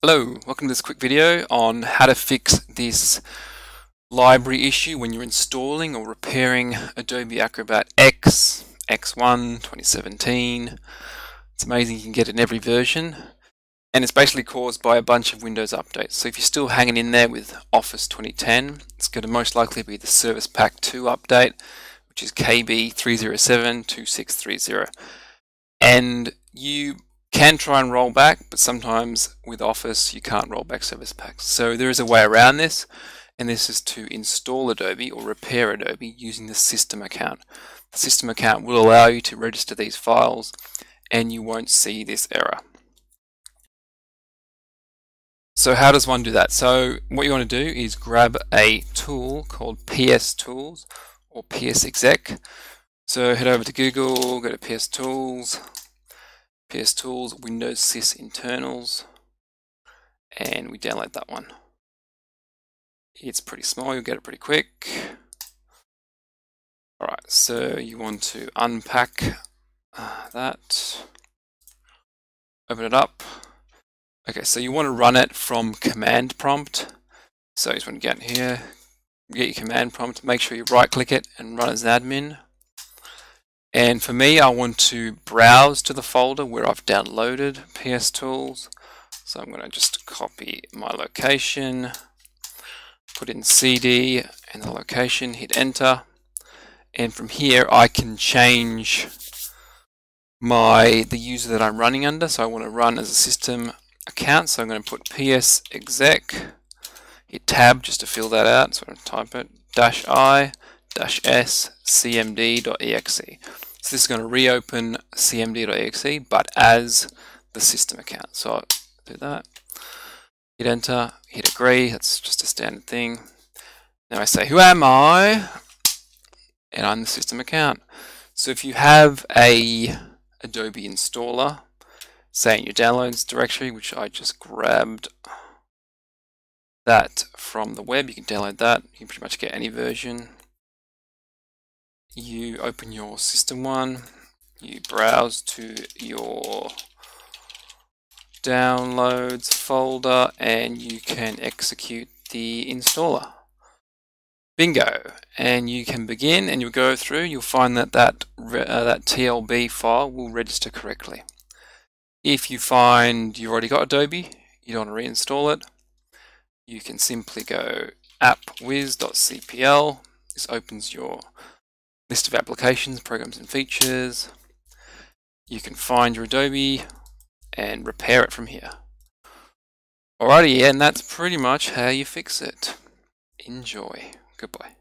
Hello, welcome to this quick video on how to fix this library issue when you're installing or repairing Adobe Acrobat X, X1, 2017. It's amazing you can get it in every version and it's basically caused by a bunch of Windows updates. So if you're still hanging in there with Office 2010, it's going to most likely be the Service Pack 2 update, which is KB3072630. And you can try and roll back, but sometimes with Office you can't roll back service packs. So there is a way around this, and this is to install Adobe or repair Adobe using the system account. The system account will allow you to register these files and you won't see this error. So how does one do that? So what you want to do is grab a tool called PS Tools or PS Exec. So head over to Google, go to PS Tools, PS Tools, Windows Sysinternals, and we download that one. It's pretty small, you'll get it pretty quick. Alright, so you want to unpack uh, that, open it up. Okay, so you want to run it from command prompt. So you just want to get here, get your command prompt, make sure you right click it and run as admin. And for me, I want to browse to the folder where I've downloaded PS Tools. So I'm going to just copy my location, put in CD and the location, hit enter. And from here, I can change my the user that I'm running under. So I want to run as a system account. So I'm going to put PS exec, hit tab just to fill that out. So I'm going to type it, dash I, dash S, cmd.exe. So this is going to reopen cmd.exe, but as the system account. So I'll do that. Hit enter, hit agree, that's just a standard thing. Now I say, who am I? And I'm the system account. So if you have a Adobe installer, say in your downloads directory, which I just grabbed that from the web, you can download that. You can pretty much get any version you open your system one, you browse to your downloads folder and you can execute the installer. Bingo! And you can begin and you'll go through, you'll find that that, uh, that TLB file will register correctly. If you find you've already got Adobe, you don't want to reinstall it, you can simply go appwiz.cpl. This opens your list of applications, programs and features. You can find your Adobe and repair it from here. Alrighty, and that's pretty much how you fix it. Enjoy. Goodbye.